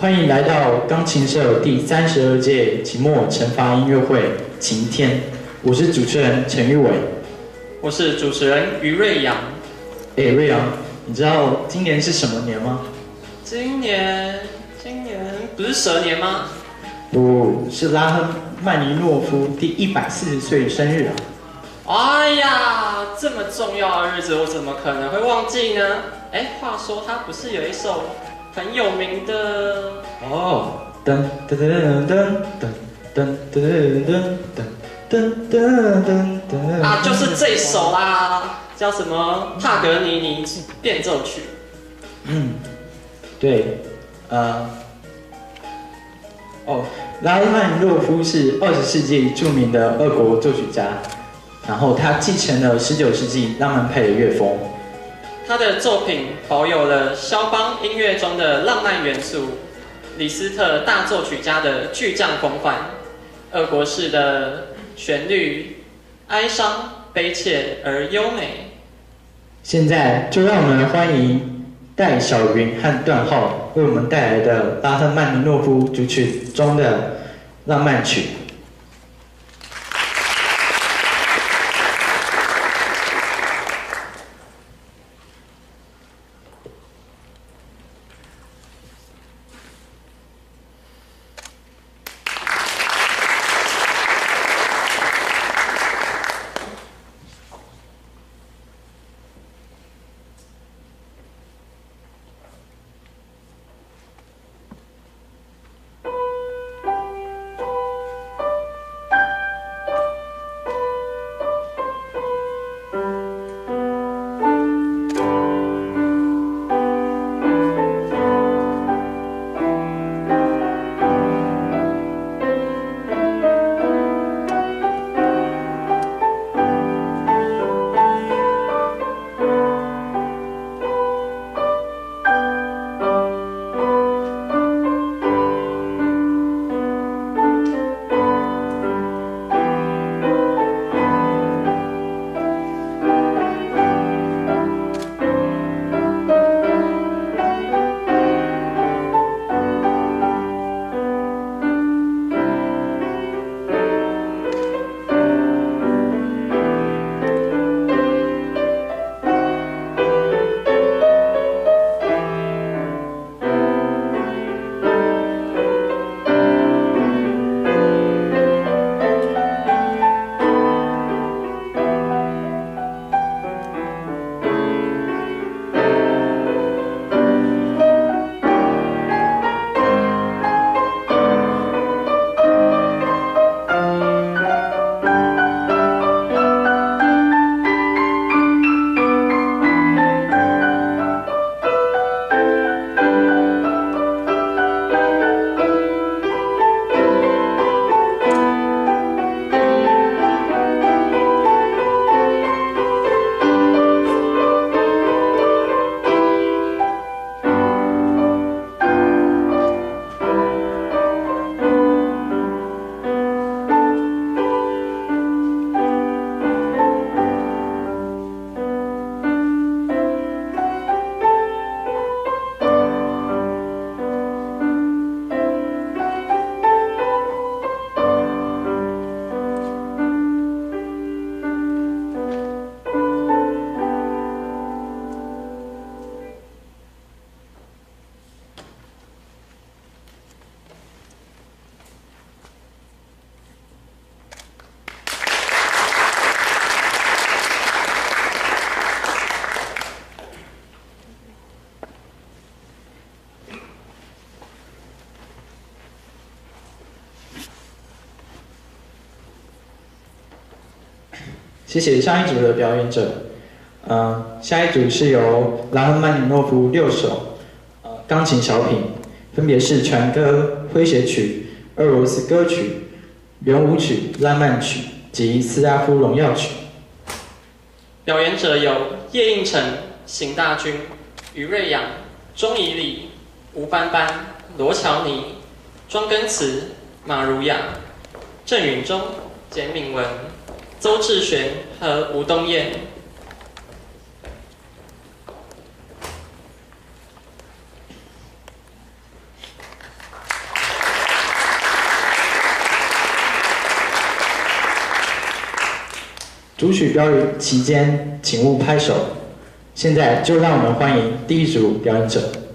欢迎来到钢琴社第三十二届期末惩罚音乐会《晴天》，我是主持人陈玉伟。我是主持人于瑞阳。哎，瑞阳，你知道今年是什么年吗？今年，今年不是蛇年吗？不是拉赫曼尼诺夫第一百四十岁生日啊！哎呀，这么重要的日子，我怎么可能会忘记呢？哎，话说他不是有一首很有名的哦，噔噔噔噔噔噔噔噔噔噔噔噔啊，就是这首啦，叫什么帕格尼尼变奏曲。嗯，对，呃，哦，拉赫曼尼诺夫是二十世纪著名的俄国作曲家，然后他继承了十九世纪浪漫派的乐风。他的作品保有了肖邦音乐中的浪漫元素，李斯特大作曲家的巨匠风范，俄国式的旋律，哀伤、悲切而优美。现在就让我们欢迎戴小云和段浩为我们带来的拉赫曼尼诺夫主曲中的浪漫曲。谢谢上一组的表演者，呃，下一组是由拉赫曼尼诺夫六首，呃，钢琴小品，分别是船歌、诙谐曲、俄罗斯歌曲、圆舞曲、浪漫曲及斯拉夫荣耀曲。表演者有叶应成、邢大军、于瑞阳、钟怡礼、吴班班、罗乔尼、庄根慈、马如雅、郑允中、简敏文。周志璇和吴东燕主曲标语期间请勿拍手，现在就让我们欢迎第一组表演者。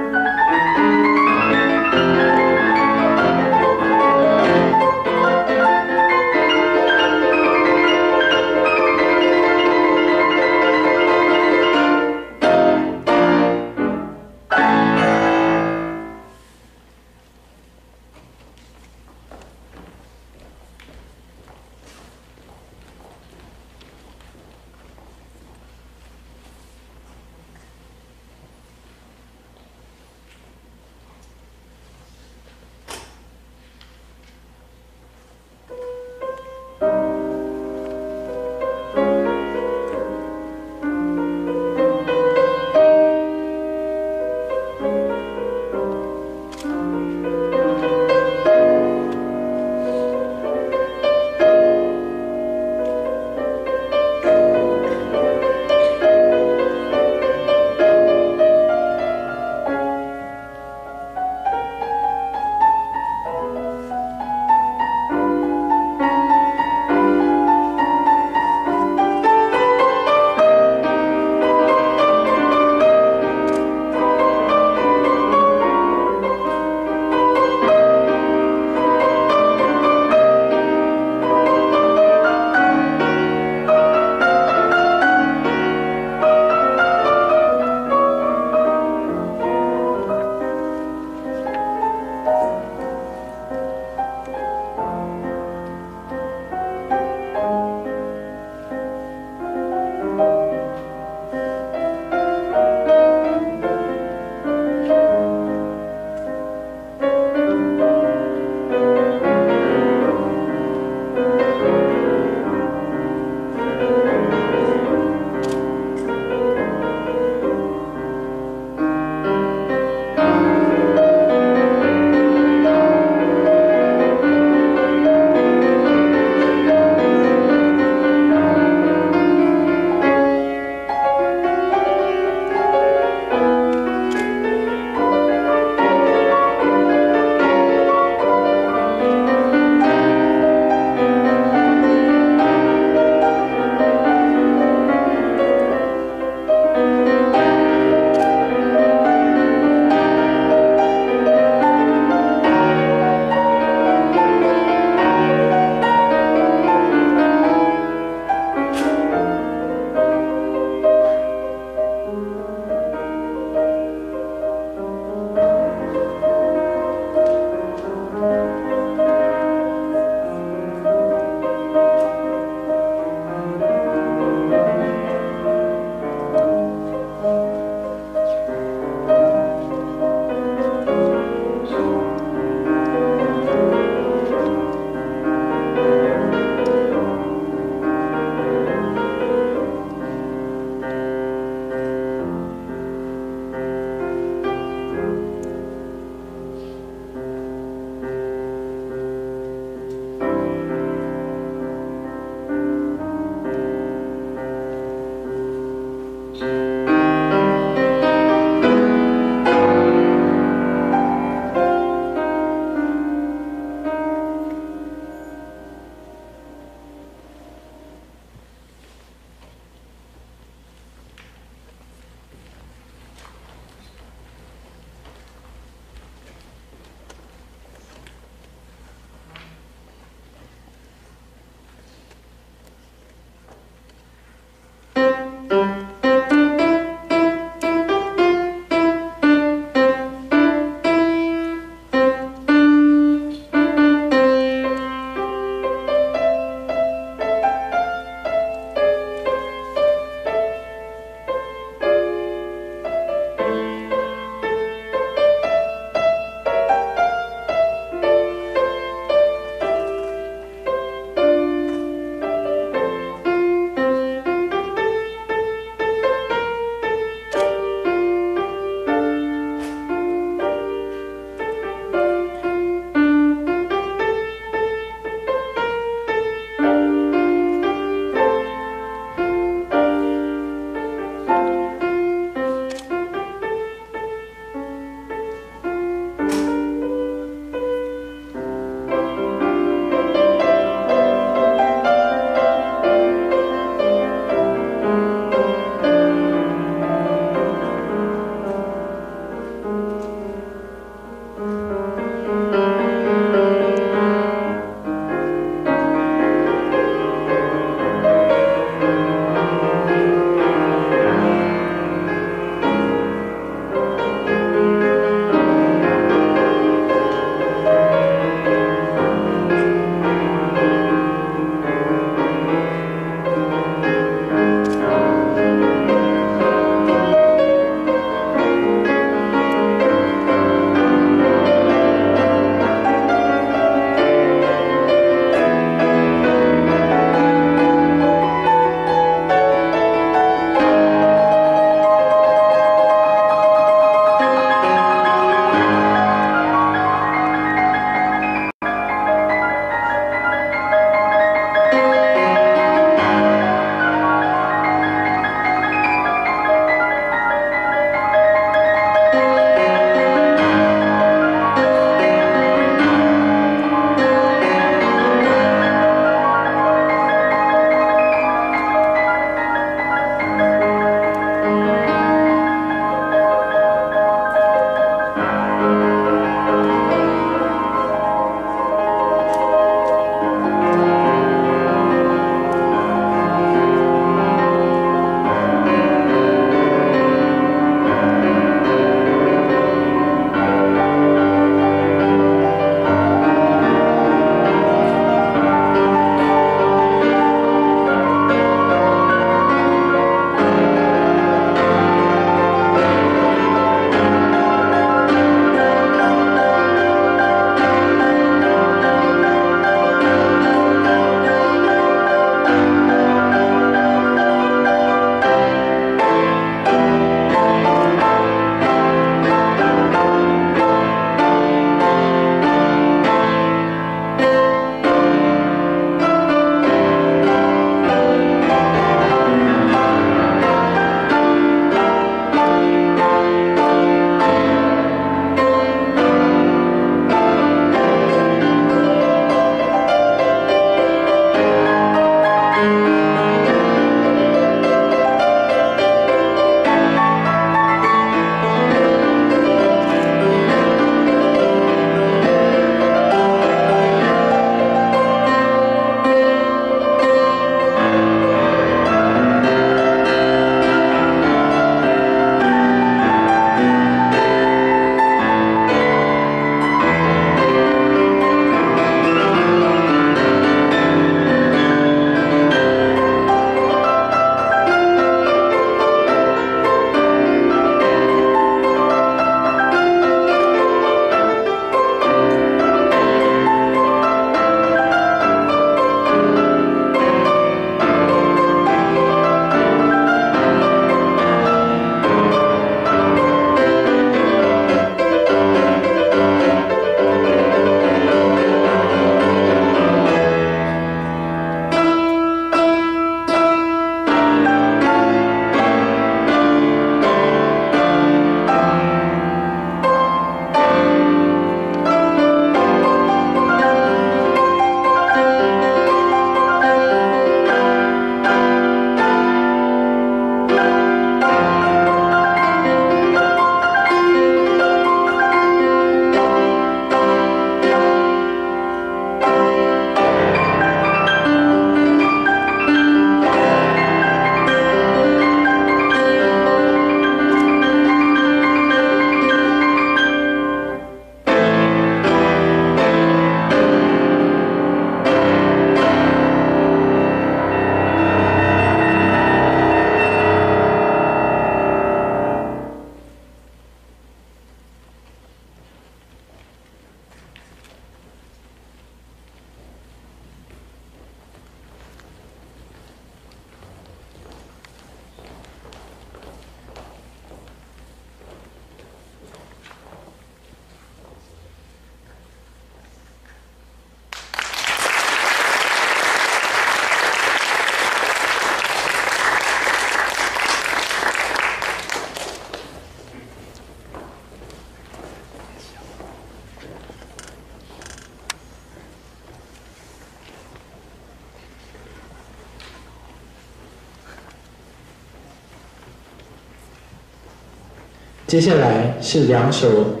接下来是两首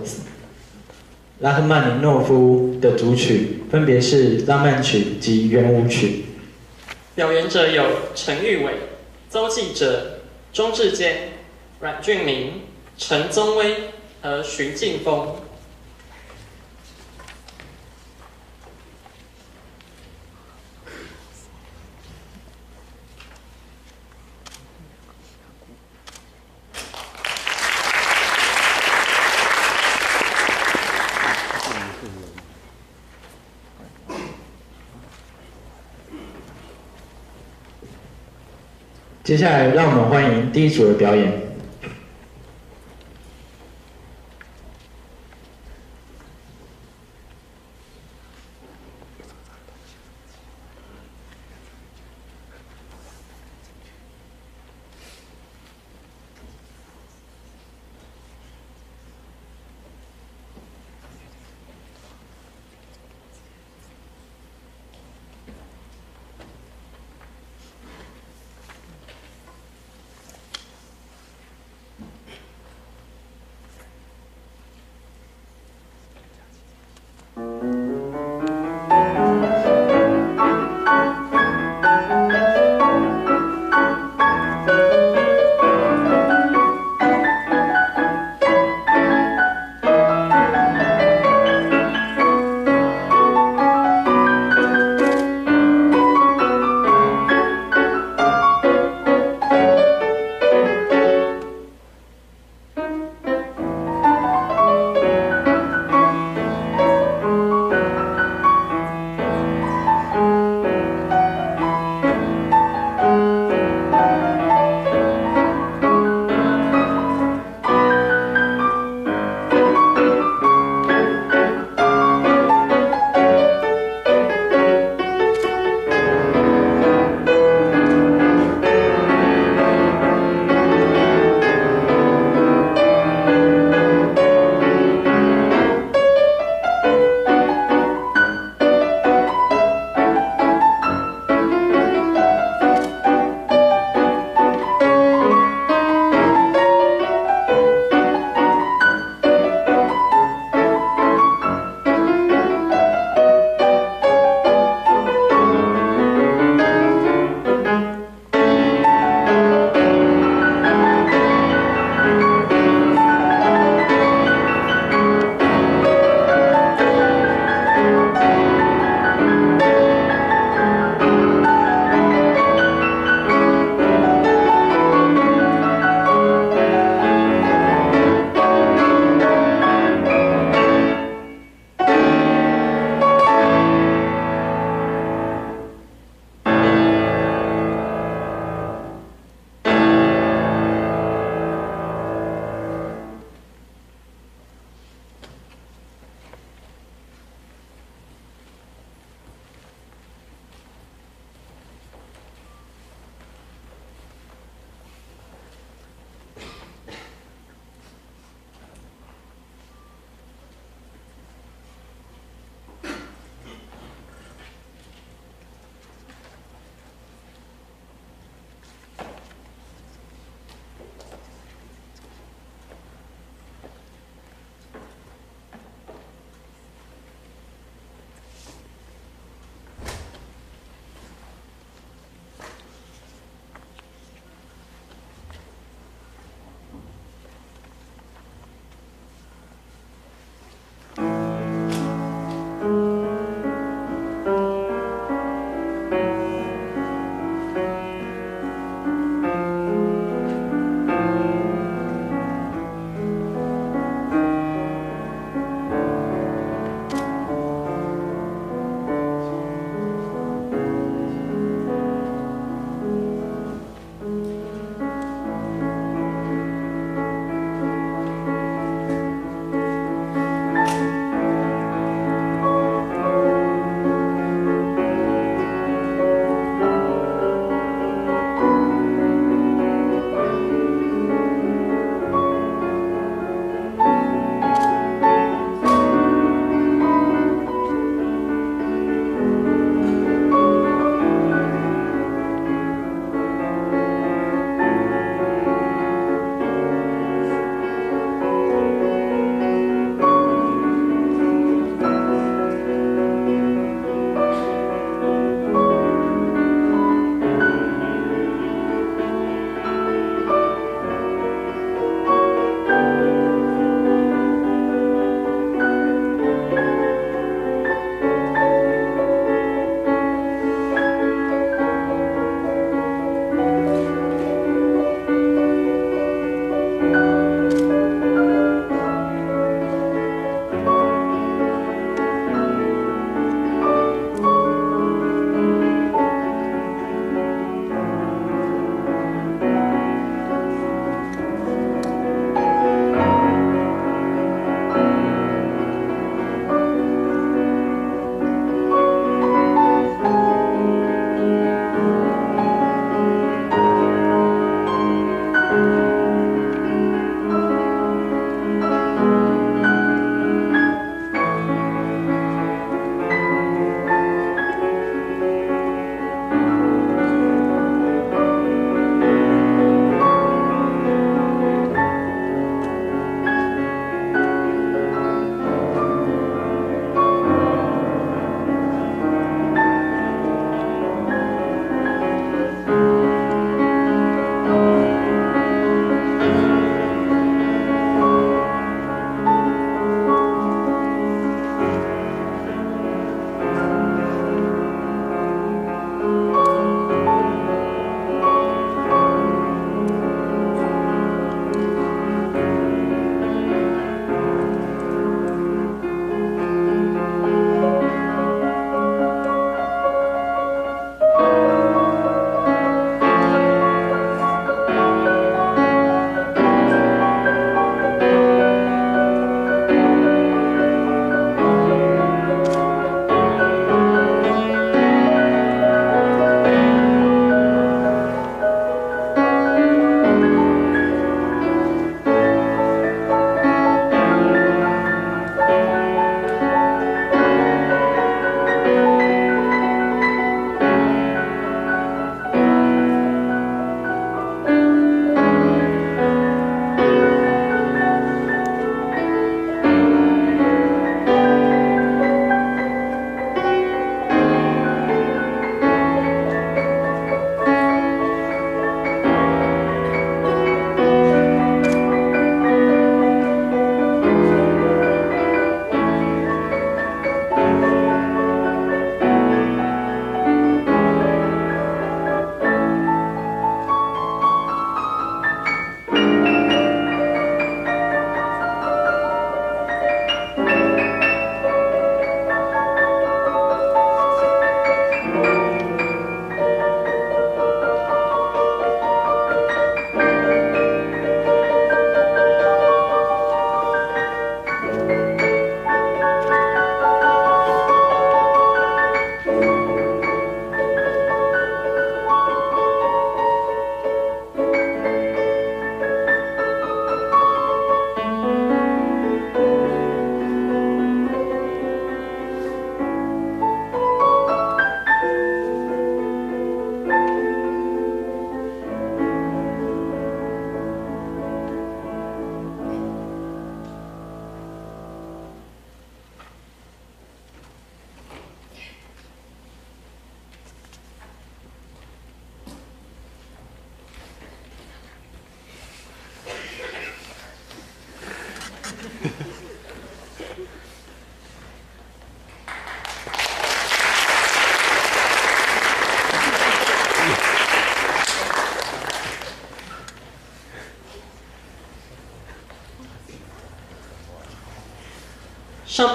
拉赫曼尼诺夫的组曲，分别是浪漫曲及圆舞曲。表演者有陈玉伟、邹记者、钟志坚、阮俊明、陈宗威和徐劲峰。接下来，让我们欢迎第一组的表演。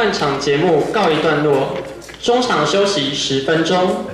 半场节目告一段落，中场休息十分钟。